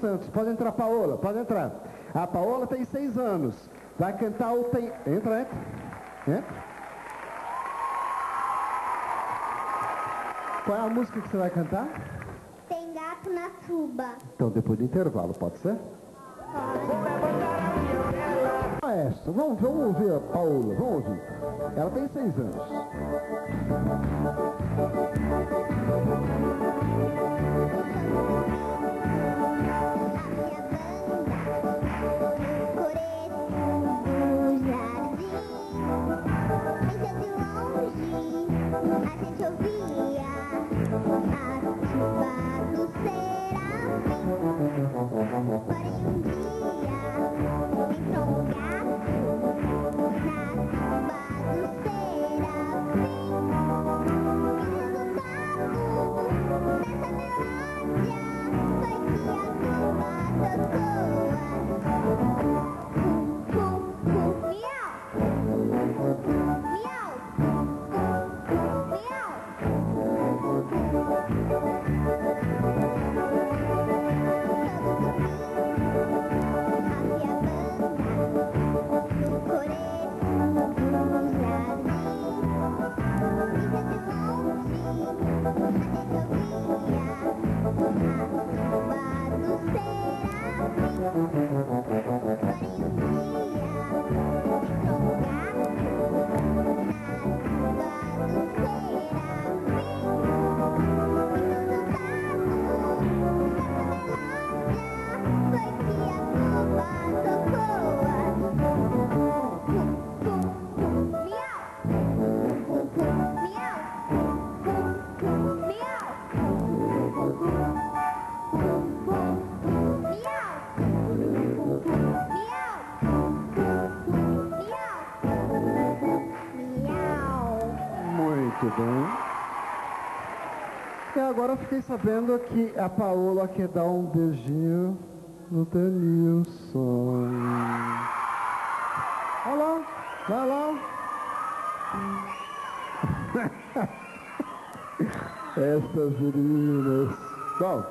Santos. Pode entrar, Paola, pode entrar. A Paola tem seis anos. Vai cantar o tem. Entra, entra. Entra. Qual é a música que você vai cantar? Tem gato na tuba. Então, depois do intervalo, pode ser? Maestro, vamos, vamos ouvir a Paola, vamos ouvir. Ela tem seis anos. Thank you. Muito. E agora eu fiquei sabendo que a Paola quer dar um beijinho no Denilson. Olha lá, vai lá. Estas meninas. Bom,